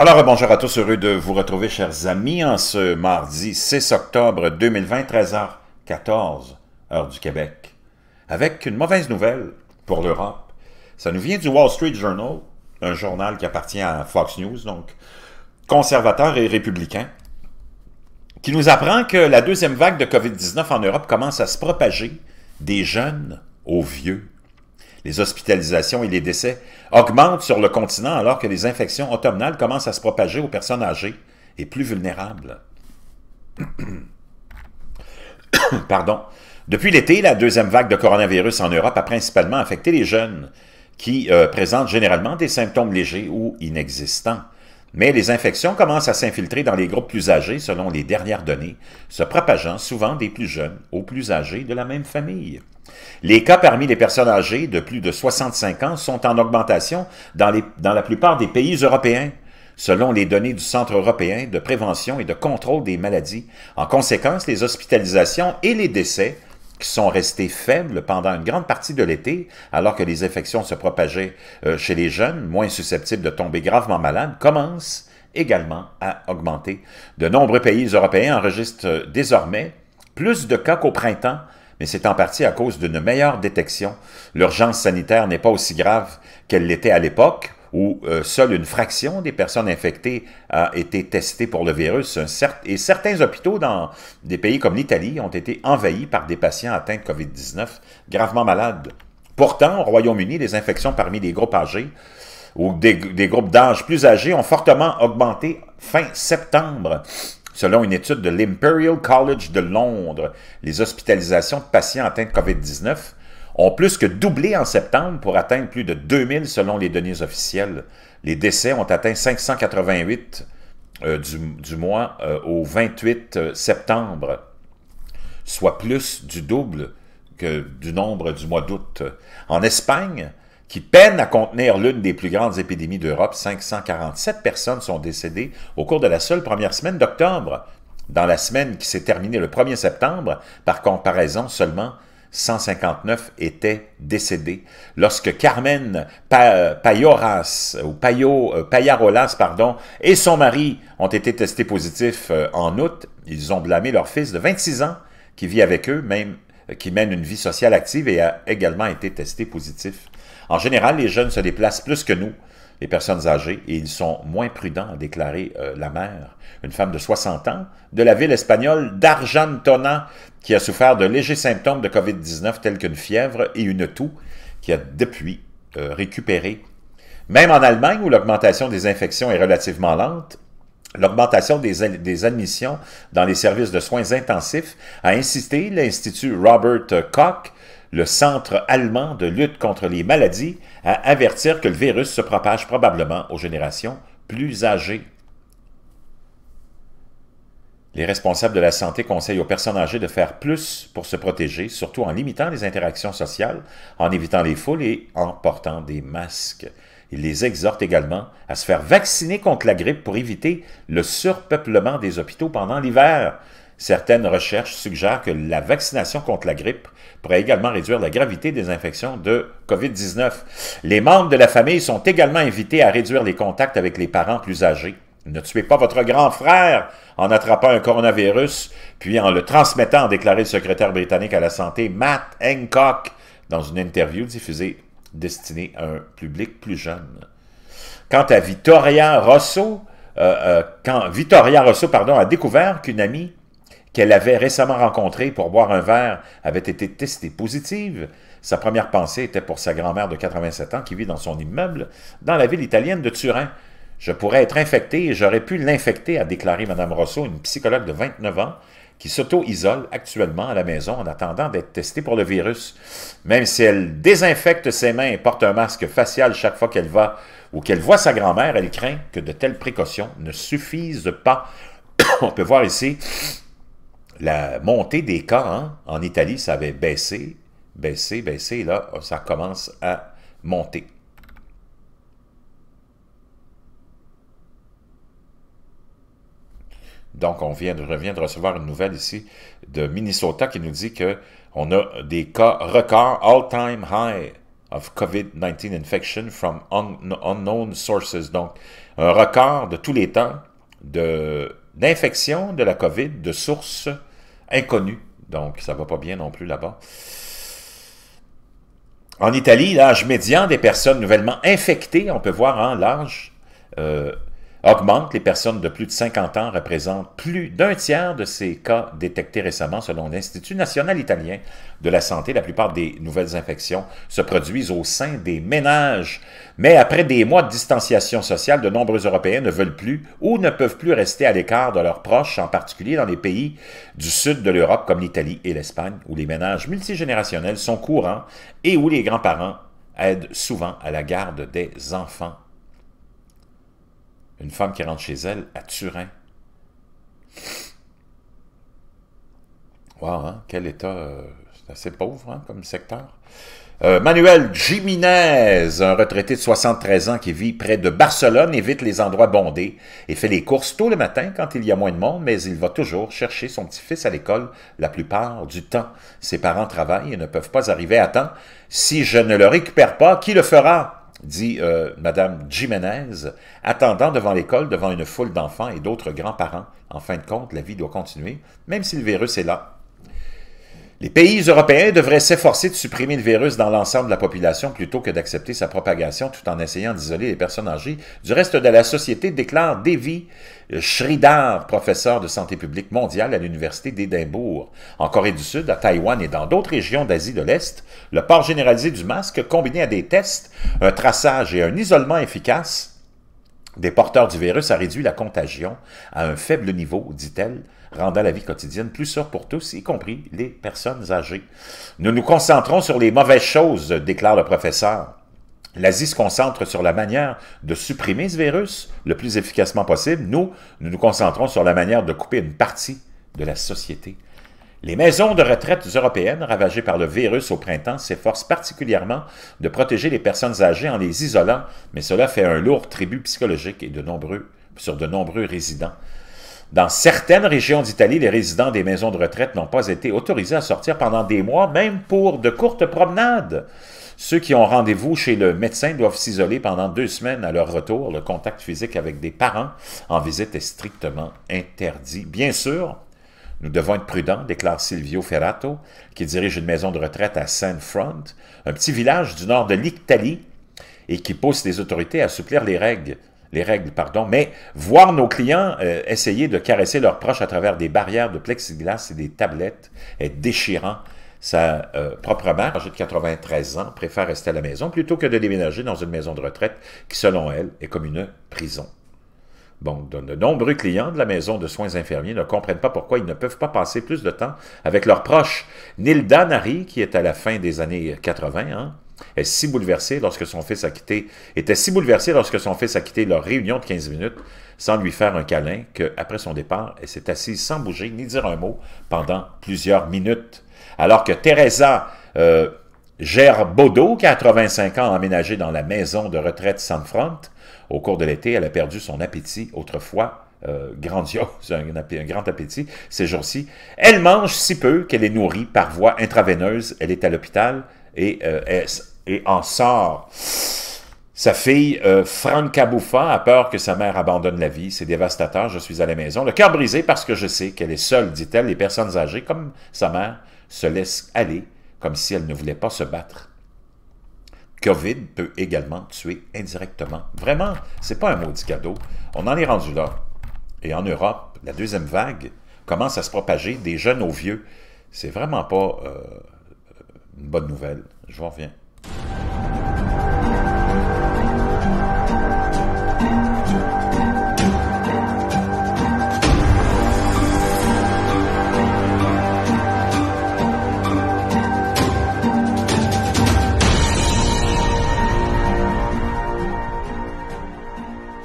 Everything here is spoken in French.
Alors, bonjour à tous, heureux de vous retrouver, chers amis, en ce mardi 6 octobre 2020, 13h14, heure du Québec, avec une mauvaise nouvelle pour l'Europe. Ça nous vient du Wall Street Journal, un journal qui appartient à Fox News, donc conservateur et républicain, qui nous apprend que la deuxième vague de COVID-19 en Europe commence à se propager des jeunes aux vieux. Les hospitalisations et les décès augmentent sur le continent alors que les infections automnales commencent à se propager aux personnes âgées et plus vulnérables. Pardon. Depuis l'été, la deuxième vague de coronavirus en Europe a principalement affecté les jeunes, qui euh, présentent généralement des symptômes légers ou inexistants. Mais les infections commencent à s'infiltrer dans les groupes plus âgés selon les dernières données, se propageant souvent des plus jeunes aux plus âgés de la même famille. Les cas parmi les personnes âgées de plus de 65 ans sont en augmentation dans, dans la plupart des pays européens, selon les données du Centre européen de prévention et de contrôle des maladies. En conséquence, les hospitalisations et les décès qui sont restés faibles pendant une grande partie de l'été, alors que les infections se propageaient euh, chez les jeunes, moins susceptibles de tomber gravement malades, commencent également à augmenter. De nombreux pays européens enregistrent euh, désormais plus de cas qu'au printemps mais c'est en partie à cause d'une meilleure détection. L'urgence sanitaire n'est pas aussi grave qu'elle l'était à l'époque, où euh, seule une fraction des personnes infectées a été testée pour le virus, et certains hôpitaux dans des pays comme l'Italie ont été envahis par des patients atteints de COVID-19 gravement malades. Pourtant, au Royaume-Uni, les infections parmi les groupes âgés ou des, des groupes d'âge plus âgés ont fortement augmenté fin septembre. Selon une étude de l'Imperial College de Londres, les hospitalisations de patients atteints de COVID-19 ont plus que doublé en septembre pour atteindre plus de 2000 selon les données officielles. Les décès ont atteint 588 euh, du, mois euh, au 28 euh, septembre, soit plus du double que du nombre du mois d'août. En Espagne, qui peine à contenir l'une des plus grandes épidémies d'Europe. 547 personnes sont décédées au cours de la seule première semaine d'octobre. Dans la semaine qui s'est terminée le 1er septembre, par comparaison, seulement 159 étaient décédés. Lorsque Carmen Payoras, ou Payo, euh, Payarolas pardon, et son mari ont été testés positifs euh, en août, ils ont blâmé leur fils de 26 ans qui vit avec eux, même qui mène une vie sociale active et a également été testé positif. En général, les jeunes se déplacent plus que nous, les personnes âgées, et ils sont moins prudents, a déclaré euh, la mère, une femme de 60 ans, de la ville espagnole d'Argentona, qui a souffert de légers symptômes de COVID-19 tels qu'une fièvre et une toux, qui a depuis euh, récupéré. Même en Allemagne, où l'augmentation des infections est relativement lente, L'augmentation des, des, admissions dans les services de soins intensifs a insisté l'Institut Robert Koch le Centre allemand de lutte contre les maladies à avertir que le virus se propage probablement aux générations plus âgées. Les responsables de la santé conseillent aux personnes âgées de faire plus pour se protéger, surtout en limitant les interactions sociales, en évitant les foules et en portant des masques. Ils les exhortent également à se faire vacciner contre la grippe pour éviter le surpeuplement des hôpitaux pendant l'hiver. Certaines recherches suggèrent que la vaccination contre la grippe pourrait également réduire la gravité des infections de COVID-19. Les membres de la famille sont également invités à réduire les contacts avec les parents plus âgés. Ne tuez pas votre grand frère en attrapant un coronavirus, puis en le transmettant, a déclaré le secrétaire britannique à la santé Matt Hancock dans une interview diffusée destinée à un public plus jeune. Quant à Vittoria Rosso, euh, euh, quand Vittoria Rosso pardon, a découvert qu'une amie qu'elle avait récemment rencontrée pour boire un verre avait été testée positive. Sa première pensée était pour sa grand-mère de 87 ans qui vit dans son immeuble dans la ville italienne de Turin. Je pourrais être infecté et j'aurais pu l'infecter, a déclaré Mme Rosso, une psychologue de 29 ans, qui s'auto-isole actuellement à la maison en attendant d'être testée pour le virus. Même si elle désinfecte ses mains et porte un masque facial chaque fois qu'elle va ou qu'elle voit sa grand-mère, elle craint que de telles précautions ne suffisent pas. On peut voir ici la montée des cas hein, en Italie, ça avait baissé, baissé, baissé, là, ça commence à monter. Donc, on vient, revient de recevoir une nouvelle ici de Minnesota qui nous dit qu'on a des cas records all-time high of COVID-19 infection from unknown sources. Donc, un record de tous les temps d'infection de la COVID de sources inconnues. Donc, ça va pas bien non plus là-bas. En Italie, l'âge médian des personnes nouvellement infectées, on peut voir hein, l'âge euh, augmente. Les personnes de plus de 50 ans représentent plus d'un tiers de ces cas détectés récemment selon l'Institut national italien de la santé. La plupart des nouvelles infections se produisent au sein des ménages. Mais après des mois de distanciation sociale, de nombreux Européens ne veulent plus ou ne peuvent plus rester à l'écart de leurs proches, en particulier dans les pays du sud de l'Europe comme l'Italie et l'Espagne, où les ménages multigénérationnels sont courants et où les grands-parents aident souvent à la garde des enfants une femme qui rentre chez elle à Turin. Wow, hein? quel état, euh, c'est assez pauvre hein, comme secteur. Euh, Manuel Jiménez, un retraité de 73 ans qui vit près de Barcelone, évite les endroits bondés et fait les courses tôt le matin quand il y a moins de monde, mais il va toujours chercher son petit-fils à l'école la plupart du temps. Ses parents travaillent et ne peuvent pas arriver à temps. Si je ne le récupère pas, qui le fera? Dit euh, Madame Jiménez, attendant devant l'école, devant une foule d'enfants et d'autres grands-parents. En fin de compte, la vie doit continuer, même si le virus est là. Les pays européens devraient s'efforcer de supprimer le virus dans l'ensemble de la population plutôt que d'accepter sa propagation tout en essayant d'isoler les personnes âgées du reste de la société, déclare Devi Sridhar, professeur de santé publique mondiale à l'Université d'Édimbourg. En Corée du Sud, à Taïwan et dans d'autres régions d'Asie de l'Est, le port généralisé du masque, combiné à des tests, un traçage et un isolement efficace des porteurs du virus a réduit la contagion à un faible niveau, dit-elle, rendant la vie quotidienne plus sûre pour tous, y compris les personnes âgées. Nous nous concentrons sur les mauvaises choses, déclare le professeur. L'Asie se concentre sur la manière de supprimer ce virus le plus efficacement possible. Nous, nous nous concentrons sur la manière de couper une partie de la société. Les maisons de retraite européennes ravagées par le virus au printemps s'efforcent particulièrement de protéger les personnes âgées en les isolant, mais cela fait un lourd tribut psychologique et sur de nombreux résidents. Dans certaines régions d'Italie, les résidents des maisons de retraite n'ont pas été autorisés à sortir pendant des mois, même pour de courtes promenades. Ceux qui ont rendez-vous chez le médecin doivent s'isoler pendant deux semaines à leur retour. Le contact physique avec des parents en visite est strictement interdit. Bien sûr, nous devons être prudents, déclare Silvio Ferrato, qui dirige une maison de retraite à San Front, un petit village du nord de l'Italie, et qui pousse les autorités à assouplir les règles les règles, pardon, mais voir nos clients euh, essayer de caresser leurs proches à travers des barrières de plexiglas et des tablettes est déchirant. Sa euh, propre mère, âgée de 93 ans, préfère rester à la maison plutôt que de déménager dans une maison de retraite qui, selon elle, est comme une prison. Bon, de, nombreux clients de la maison de soins infirmiers ne comprennent pas pourquoi ils ne peuvent pas passer plus de temps avec leurs proches. Nilda Nari, qui est à la fin des années 80, hein, est si bouleversée lorsque son fils a quitté, était si bouleversée lorsque son fils a quitté leur réunion de 15 minutes sans lui faire un câlin qu'après son départ, elle s'est assise sans bouger ni dire un mot pendant plusieurs minutes. Alors que Teresa euh, Gerbodo, qui a 85 ans, a emménagé dans la maison de retraite Sanfront, au cours de l'été, elle a perdu son appétit autrefois euh, grandiose, un, grand appétit ces jours-ci. Elle mange si peu qu'elle est nourrie par voie intraveineuse. Elle est à l'hôpital et, euh, en sort. Sa fille, euh, Franca Bouffa, a peur que sa mère abandonne la vie. C'est dévastateur. Je suis à la maison. Le cœur brisé parce que je sais qu'elle est seule, dit-elle. Les personnes âgées, comme sa mère, se laissent aller comme si elle ne voulait pas se battre. COVID peut également tuer indirectement. Vraiment, c'est pas un maudit cadeau. On en est rendu là. Et en Europe, la deuxième vague commence à se propager des jeunes aux vieux. C'est vraiment pas euh, une bonne nouvelle. Je vous reviens.